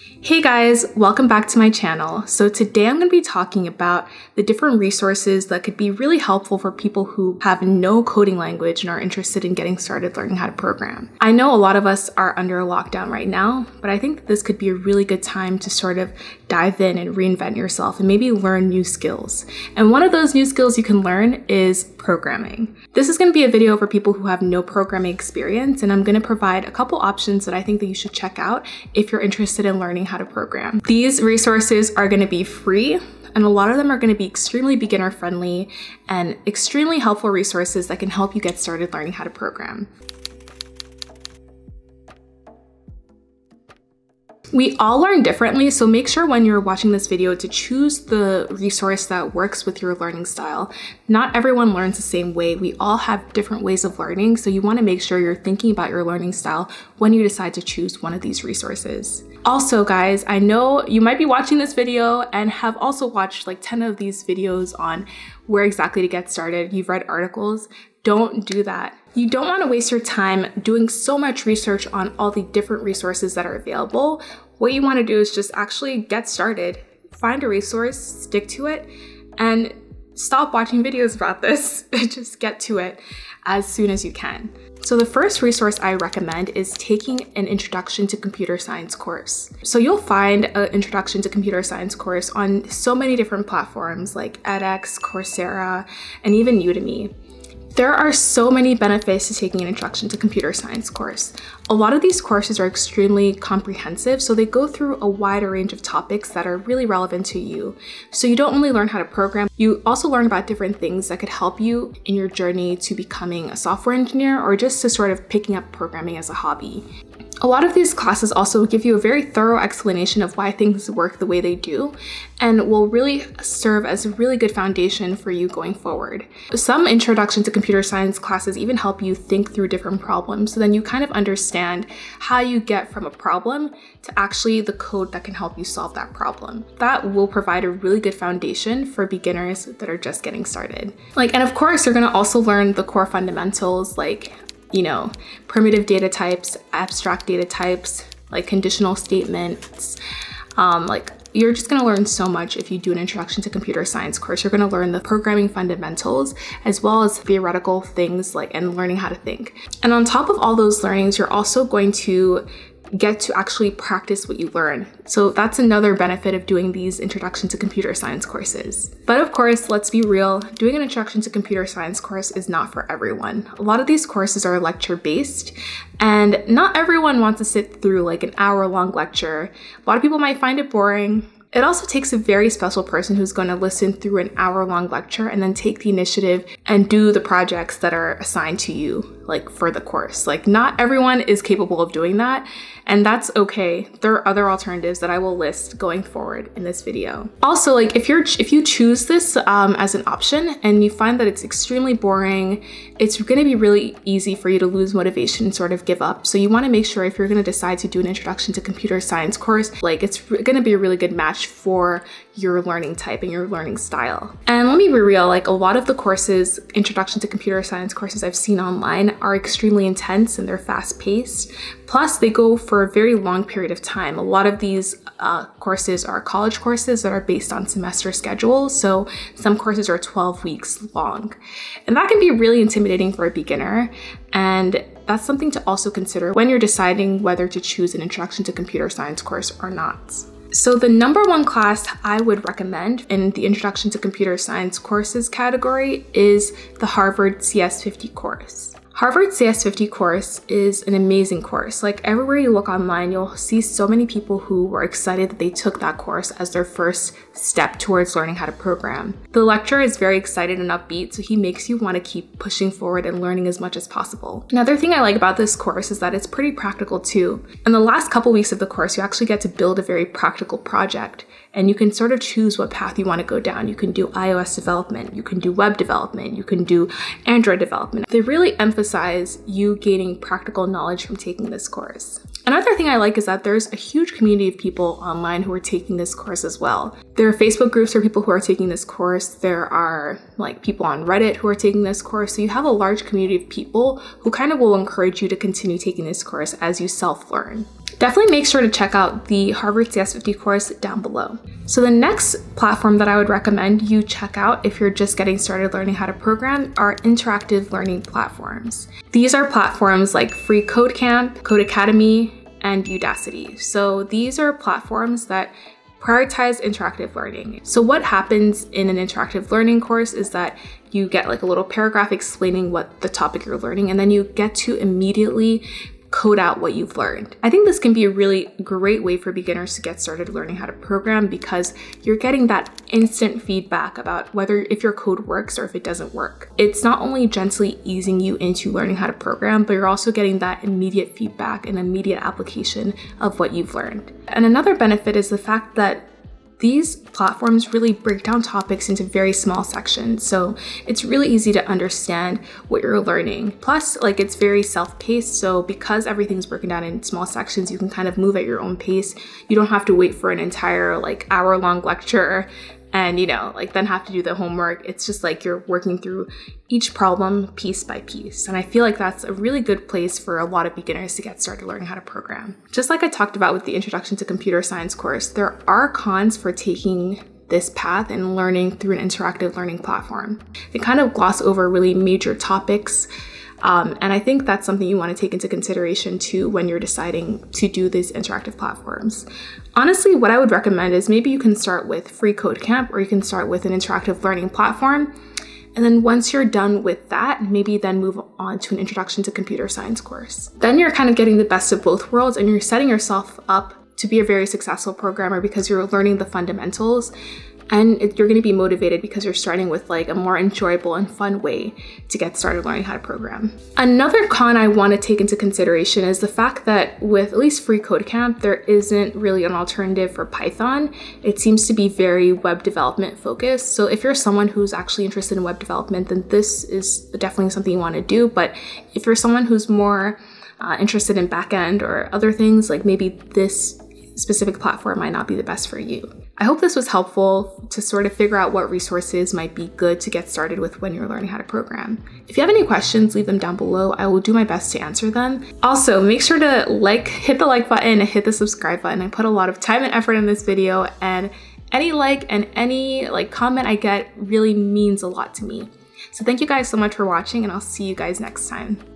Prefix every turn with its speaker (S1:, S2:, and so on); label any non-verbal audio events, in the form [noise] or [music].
S1: Hey guys, welcome back to my channel. So today I'm going to be talking about the different resources that could be really helpful for people who have no coding language and are interested in getting started learning how to program. I know a lot of us are under a lockdown right now, but I think this could be a really good time to sort of dive in and reinvent yourself and maybe learn new skills. And one of those new skills you can learn is programming. This is going to be a video for people who have no programming experience, and I'm going to provide a couple options that I think that you should check out if you're interested in learning how to program. These resources are going to be free and a lot of them are going to be extremely beginner friendly and extremely helpful resources that can help you get started learning how to program. We all learn differently, so make sure when you're watching this video to choose the resource that works with your learning style. Not everyone learns the same way. We all have different ways of learning, so you wanna make sure you're thinking about your learning style when you decide to choose one of these resources. Also guys, I know you might be watching this video and have also watched like 10 of these videos on where exactly to get started. You've read articles. Don't do that. You don't want to waste your time doing so much research on all the different resources that are available. What you want to do is just actually get started, find a resource, stick to it, and stop watching videos about this. [laughs] just get to it as soon as you can. So the first resource I recommend is taking an Introduction to Computer Science course. So you'll find an Introduction to Computer Science course on so many different platforms like edX, Coursera, and even Udemy. There are so many benefits to taking an Introduction to Computer Science course. A lot of these courses are extremely comprehensive, so they go through a wider range of topics that are really relevant to you. So you don't only learn how to program, you also learn about different things that could help you in your journey to becoming a software engineer or just to sort of picking up programming as a hobby. A lot of these classes also give you a very thorough explanation of why things work the way they do and will really serve as a really good foundation for you going forward. Some introduction to computer science classes even help you think through different problems so then you kind of understand how you get from a problem to actually the code that can help you solve that problem. That will provide a really good foundation for beginners that are just getting started. Like and of course you're going to also learn the core fundamentals like you know, primitive data types, abstract data types, like conditional statements. Um, like you're just gonna learn so much if you do an introduction to computer science course. You're gonna learn the programming fundamentals as well as theoretical things like and learning how to think. And on top of all those learnings, you're also going to get to actually practice what you learn. So that's another benefit of doing these introduction to computer science courses. But of course, let's be real, doing an introduction to computer science course is not for everyone. A lot of these courses are lecture based and not everyone wants to sit through like an hour long lecture. A lot of people might find it boring. It also takes a very special person who's going to listen through an hour long lecture and then take the initiative and do the projects that are assigned to you, like for the course. Like, not everyone is capable of doing that, and that's okay. There are other alternatives that I will list going forward in this video. Also, like if you're if you choose this um, as an option and you find that it's extremely boring, it's going to be really easy for you to lose motivation and sort of give up. So you want to make sure if you're going to decide to do an introduction to computer science course, like it's going to be a really good match for your learning type and your learning style. And let me be real, like a lot of the courses, introduction to computer science courses I've seen online are extremely intense and they're fast paced. Plus they go for a very long period of time. A lot of these uh, courses are college courses that are based on semester schedules. So some courses are 12 weeks long. And that can be really intimidating for a beginner. And that's something to also consider when you're deciding whether to choose an introduction to computer science course or not. So the number one class I would recommend in the Introduction to Computer Science courses category is the Harvard CS50 course. Harvard CS50 course is an amazing course. Like everywhere you look online, you'll see so many people who were excited that they took that course as their first step towards learning how to program. The lecturer is very excited and upbeat, so he makes you want to keep pushing forward and learning as much as possible. Another thing I like about this course is that it's pretty practical too. In the last couple weeks of the course, you actually get to build a very practical project and you can sort of choose what path you want to go down. You can do iOS development, you can do web development, you can do Android development. They really emphasize you gaining practical knowledge from taking this course. Another thing I like is that there's a huge community of people online who are taking this course as well. There are Facebook groups for people who are taking this course. There are like people on Reddit who are taking this course. So you have a large community of people who kind of will encourage you to continue taking this course as you self-learn. Definitely make sure to check out the Harvard CS50 course down below. So the next platform that I would recommend you check out if you're just getting started learning how to program are interactive learning platforms. These are platforms like Free Code Camp, Codecademy, and Udacity. So these are platforms that prioritize interactive learning. So what happens in an interactive learning course is that you get like a little paragraph explaining what the topic you're learning and then you get to immediately code out what you've learned. I think this can be a really great way for beginners to get started learning how to program because you're getting that instant feedback about whether if your code works or if it doesn't work. It's not only gently easing you into learning how to program, but you're also getting that immediate feedback and immediate application of what you've learned. And another benefit is the fact that these platforms really break down topics into very small sections, so it's really easy to understand what you're learning. Plus, like it's very self-paced, so because everything's broken down in small sections, you can kind of move at your own pace. You don't have to wait for an entire like hour-long lecture and you know like then have to do the homework. It's just like you're working through each problem piece by piece. And i feel like that's a really good place for a lot of beginners to get started learning how to program. Just like i talked about with the introduction to computer science course there are cons for taking this path and learning through an interactive learning platform. They kind of gloss over really major topics um, and I think that's something you want to take into consideration too when you're deciding to do these interactive platforms. Honestly, what I would recommend is maybe you can start with Free Code Camp or you can start with an interactive learning platform. And then once you're done with that, maybe then move on to an introduction to computer science course. Then you're kind of getting the best of both worlds and you're setting yourself up to be a very successful programmer because you're learning the fundamentals and it, you're going to be motivated because you're starting with like a more enjoyable and fun way to get started learning how to program. Another con I want to take into consideration is the fact that with at least free code camp there isn't really an alternative for Python. It seems to be very web development focused. So if you're someone who's actually interested in web development then this is definitely something you want to do, but if you're someone who's more uh, interested in backend or other things like maybe this specific platform might not be the best for you. I hope this was helpful to sort of figure out what resources might be good to get started with when you're learning how to program. If you have any questions, leave them down below. I will do my best to answer them. Also, make sure to like, hit the like button and hit the subscribe button. I put a lot of time and effort in this video and any like and any like comment I get really means a lot to me. So thank you guys so much for watching and I'll see you guys next time.